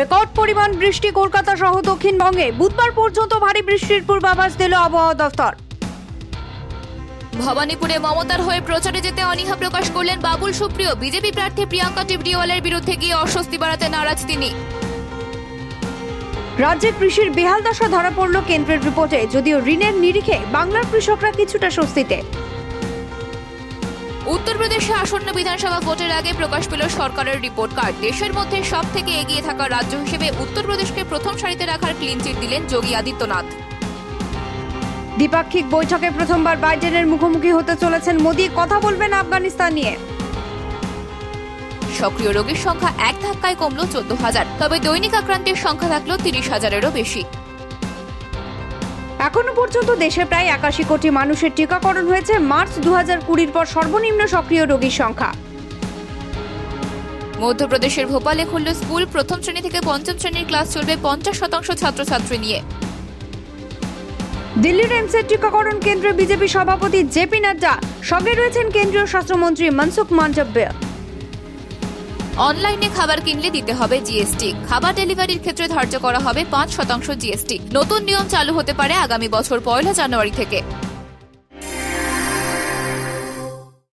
Record পরিমাণ বৃষ্টি কলকাতা সহ দক্ষিণবঙ্গে। বুধবার পর্যন্ত ভারী বৃষ্টির পূর্বাভাস দিল আবহাওয়া দফতর। ভবানীপুরে মমতার হয়ে প্রচারে যেতে অনীহা প্রকাশ করলেন বাবুল সুপ্রিয়। বিজেপি প্রার্থী প্রিয়াঙ্কা টিবডিওয়ালের বিরুদ্ধে গিয়ে অস্বস্তি বাড়াতে নারাজ তিনি। রাজ্যে কৃষির বেহাল দশা ধরা পড়ল কেন্দ্রের রিপোর্টে যদিও ঋণের নিরিখে বাংলার কৃষকরা কিছুটা স্বস্তিতে। উত্তরপ্রদেশে আসন্ন বিধানসভা ভোটের আগে প্রকাশ পেল সরকারের রিপোর্ট কার্ড। দেশের মধ্যে সব থেকে এগিয়ে থাকা রাজ্য হিসেবে উত্তরপ্রদেশকে প্রথম সারিতে রাখার ক্লিন চিট দিলেন যোগী আদিত্যনাথ। দ্বিপাক্ষিক বৈঠকে প্রথমবার বাইডেনের মুখোমুখি হতে চলেছেন মোদী। কথা বলবেন আফগানিস্তান নিয়ে। সক্রিয় রোগীর সংখ্যা এক ধাক্কায় কমল চোদ্দ হাজার তবে দৈনিক আক্রান্তের সংখ্যা থাকল তিরিশ হাজারেরও বেশি। এখনও পর্যন্ত দেশে প্রায় একাশি কোটি মানুষের টিকাকরণ হয়েছে। মার্চ দু হাজার কুড়ির পর সর্বনিম্ন সক্রিয় রোগীর সংখ্যা। মধ্যপ্রদেশের ভোপালে খুলল স্কুল। প্রথম শ্রেণি থেকে পঞ্চম শ্রেণির ক্লাস চলবে পঞ্চাশ শতাংশ ছাত্রছাত্রী নিয়ে। দিল্লির এমসের টিকাকরণ কেন্দ্রে বিজেপি সভাপতি জেপি নাড্ডা। সঙ্গে রয়েছেন কেন্দ্রীয় স্বাস্থ্যমন্ত্রী মনসুখ মান্ডব্য। অনলাইনে খাবার কিনলে দিতে হবে জিএসটি খাবার ডেলিভারির ক্ষেত্রে ধার্য করা হবে পাঁচ শতাংশ জিএসটি নতুন নিয়ম চালু হতে পারে আগামী বছর পয়লা জানুয়ারি থেকে।